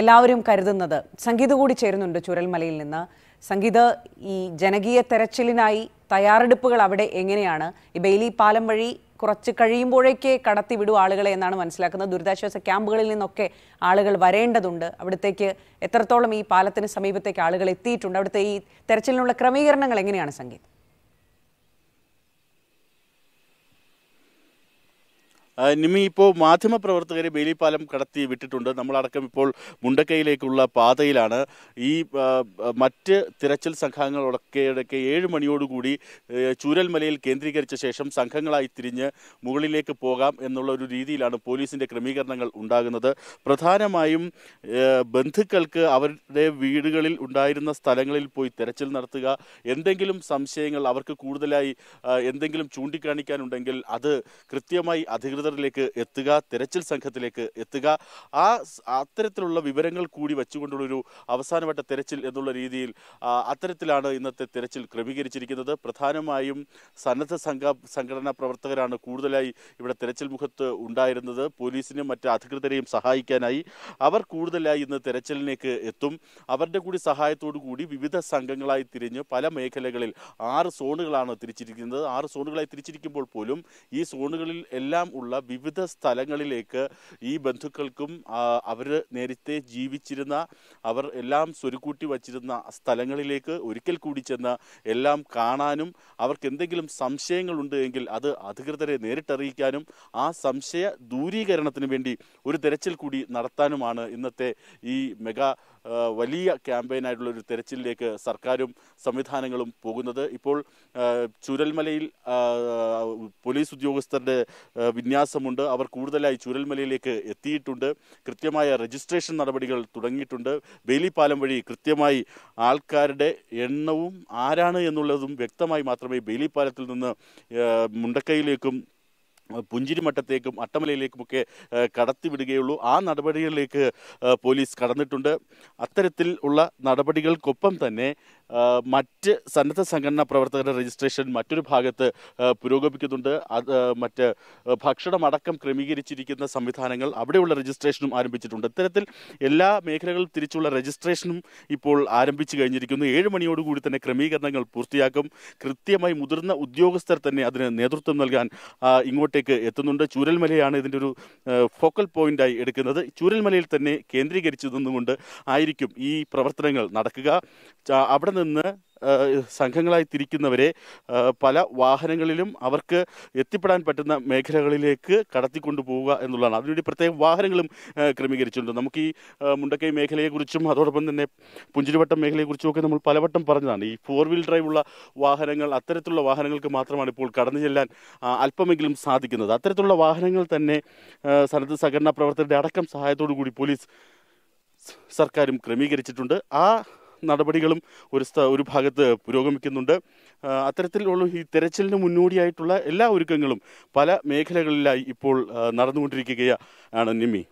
എല്ലാവരും കരുതുന്നത്. സംഗീത കൂടി ചേരുന്നുണ്ട് ചുരൽമലയിൽ നിന്ന്. സംഗീത ഈ ജനകീയ തെരച്ചിലിനായി തയ്യാറെടുപ്പുകൾ അവിടെ എങ്ങനെയാണ്? ഈ ബെയിലി പാലം വഴി കുറച്ച് കഴിയുമ്പോഴേക്ക് കടത്തി വിടും ആളുകളെ എന്നാണ് മനസ്സിലാക്കുന്നത്. ദുരിതാശ്വാസ ക്യാമ്പുകളിൽ നിന്നൊക്കെ ആളുകൾ വരേണ്ടതുണ്ട്. അവിടത്തേക്ക് എത്രത്തോളം ഈ പാലത്തിന് സമീപത്തേക്ക് ആളുകൾ എത്തിയിട്ടുണ്ട്? അവിടുത്തെ ഈ തെരച്ചിലിനുള്ള ക്രമീകരണങ്ങൾ എങ്ങനെയാണ് സംഗീത്? നിമി ഇപ്പോൾ മാധ്യമപ്രവർത്തകരെ ബേലിപ്പാലം കടത്തി വിട്ടിട്ടുണ്ട്. നമ്മളടക്കം ഇപ്പോൾ മുണ്ടക്കയിലേക്കുള്ള പാതയിലാണ്. ഈ മറ്റ് തിരച്ചിൽ സംഘങ്ങളൊക്കെ ഏഴ് മണിയോടുകൂടി ചൂരൽമലയിൽ കേന്ദ്രീകരിച്ച ശേഷം സംഘങ്ങളായി തിരിഞ്ഞ് മുകളിലേക്ക് പോകാം എന്നുള്ള ഒരു രീതിയിലാണ് പോലീസിന്റെ ക്രമീകരണങ്ങൾ ഉണ്ടാകുന്നത്. പ്രധാനമായും ബന്ധുക്കൾക്ക് അവരുടെ വീടുകളിൽ ഉണ്ടായിരുന്ന സ്ഥലങ്ങളിൽ പോയി തിരച്ചിൽ നടത്തുക. എന്തെങ്കിലും സംശയങ്ങൾ അവർക്ക് കൂടുതലായി എന്തെങ്കിലും ചൂണ്ടിക്കാണിക്കാനുണ്ടെങ്കിൽ അത് കൃത്യമായി അധികൃതരിലേക്ക് എത്തുക തെരച്ചിൽ സംഘത്തിലേക്ക് എത്തുക ആ അത്തരത്തിലുള്ള വിവരങ്ങൾ കൂടി വെച്ചുകൊണ്ടുള്ളൊരു അവസാനവട്ട തെരച്ചിൽ എന്നുള്ള രീതിയിൽ അത്തരത്തിലാണ് ഇന്നത്തെ തെരച്ചിൽ ക്രമീകരിച്ചിരിക്കുന്നത്. പ്രധാനമായും സന്നദ്ധ സംഘ സംഘടനാ പ്രവർത്തകരാണ് കൂടുതലായി ഇവിടെ തെരച്ചിൽ മുഖത്ത് ഉണ്ടായിരുന്നത്. പോലീസിനും മറ്റ് അധികൃതരെയും സഹായിക്കാനായി അവർ കൂടുതലായി ഇന്ന് തെരച്ചിലിലേക്ക് എത്തും. അവരുടെ കൂടി സഹായത്തോടു കൂടി വിവിധ സംഘങ്ങളായി തിരിഞ്ഞ് പല മേഖലകളിൽ ആറ് സോണുകളാണ് തിരിച്ചിരിക്കുന്നത്. ആറ് സോണുകളായി തിരിച്ചിരിക്കുമ്പോൾ പോലും ഈ സോണുകളിൽ എല്ലാം ഉള്ള വിവിധ സ്ഥലങ്ങളിലേക്ക് ഈ ബന്ധുക്കൾക്കും അവർ നേരത്തെ ജീവിച്ചിരുന്ന അവർ എല്ലാം സ്വരുക്കൂട്ടി വച്ചിരുന്ന സ്ഥലങ്ങളിലേക്ക് ഒരിക്കൽ കൂടി ചെന്ന് എല്ലാം കാണാനും അവർക്ക് എന്തെങ്കിലും സംശയങ്ങളുണ്ട് എങ്കിൽ അത് അധികൃതരെ നേരിട്ടറിയിക്കാനും ആ സംശയ ദൂരീകരണത്തിന് വേണ്ടി ഒരു തെരച്ചിൽ കൂടി നടത്താനുമാണ് ഇന്നത്തെ ഈ മെഗാ വലിയ ക്യാമ്പയിനായിട്ടുള്ള ഒരു തെരച്ചിലിലേക്ക് സർക്കാരും സംവിധാനങ്ങളും പോകുന്നത്. ഇപ്പോൾ ചുരൽമലയിൽ പോലീസ് ഉദ്യോഗസ്ഥരുടെ വിന്യാസമുണ്ട്. അവർ കൂടുതലായി ചുരൽമലയിലേക്ക് എത്തിയിട്ടുണ്ട്. കൃത്യമായ രജിസ്ട്രേഷൻ നടപടികൾ തുടങ്ങിയിട്ടുണ്ട്. ബേലിപ്പാലം വഴി കൃത്യമായി ആൾക്കാരുടെ എണ്ണവും ആരാണ് എന്നുള്ളതും വ്യക്തമായി മാത്രമേ ബേലിപ്പാലത്തിൽ നിന്ന് മുണ്ടക്കൈയിലേക്കും പുഞ്ചിരിമട്ടത്തേക്കും അട്ടമലയിലേക്കുമൊക്കെ കടത്തിവിടുകയുള്ളൂ. ആ നടപടികളിലേക്ക് പോലീസ് കടന്നിട്ടുണ്ട്. അത്തരത്തിൽ ഉള്ള നടപടികൾക്കൊപ്പം തന്നെ മറ്റ് സന്നദ്ധ സംഘടനാ പ്രവർത്തകരുടെ രജിസ്ട്രേഷൻ മറ്റൊരു ഭാഗത്ത് പുരോഗമിക്കുന്നുണ്ട്. അത് മറ്റ് ഭക്ഷണമടക്കം ക്രമീകരിച്ചിരിക്കുന്ന സംവിധാനങ്ങൾ അവിടെയുള്ള രജിസ്ട്രേഷനും ആരംഭിച്ചിട്ടുണ്ട്. ഇത്തരത്തിൽ എല്ലാ മേഖലകളും തിരിച്ചുള്ള രജിസ്ട്രേഷനും ഇപ്പോൾ ആരംഭിച്ചു കഴിഞ്ഞിരിക്കുന്നു. ഏഴ് മണിയോടുകൂടി തന്നെ ക്രമീകരണങ്ങൾ പൂർത്തിയാക്കും. കൃത്യമായി മുതിർന്ന ഉദ്യോഗസ്ഥർ തന്നെ അതിന് നേതൃത്വം നൽകാൻ ഇങ്ങോട്ടേക്ക് എത്തുന്നുണ്ട്. ചൂരൽമലയാണ് ഇതിന്റെ ഒരു ഫോക്കൽ പോയിന്റായി എടുക്കുന്നത്. ചൂരൽമലയിൽ തന്നെ കേന്ദ്രീകരിച്ചു നിന്നുകൊണ്ട് ആയിരിക്കും ഈ പ്രവർത്തനങ്ങൾ നടക്കുക. അവിടെ നിന്ന് സംഘങ്ങളായി തിരിക്കുന്നവരെ പല വാഹനങ്ങളിലും അവർക്ക് എത്തിപ്പെടാൻ പറ്റുന്ന മേഖലകളിലേക്ക് കടത്തിക്കൊണ്ടു പോവുക എന്നുള്ളതാണ്. അതിനുവേണ്ടി പ്രത്യേക വാഹനങ്ങളും ക്രമീകരിച്ചിട്ടുണ്ട്. നമുക്ക് ഈ മുണ്ടക്കൈ മേഖലയെക്കുറിച്ചും അതോടൊപ്പം തന്നെ പുഞ്ചിരിവട്ടം മേഖലയെക്കുറിച്ചും ഒക്കെ നമ്മൾ പലവട്ടം പറഞ്ഞതാണ്. ഈ ഫോർ വീൽ ഡ്രൈവുള്ള വാഹനങ്ങൾ അത്തരത്തിലുള്ള വാഹനങ്ങൾക്ക് മാത്രമാണ് ഇപ്പോൾ കടന്നു ചെല്ലാൻ അല്പമെങ്കിലും സാധിക്കുന്നത്. അത്തരത്തിലുള്ള വാഹനങ്ങൾ തന്നെ സന്നദ്ധ സഹകരണ പ്രവർത്തകരുടെ അടക്കം സഹായത്തോടു കൂടി പോലീസ് സർക്കാരും ക്രമീകരിച്ചിട്ടുണ്ട്. ആ നടപടികളും ഒരു ഒരു ഭാഗത്ത് പുരോഗമിക്കുന്നുണ്ട്. അത്തരത്തിലുള്ള ഈ തെരച്ചിലിന് മുന്നോടിയായിട്ടുള്ള എല്ലാ ഒരുക്കങ്ങളും പല മേഖലകളിലായി ഇപ്പോൾ നടന്നുകൊണ്ടിരിക്കുകയാണ് നിമ്മി.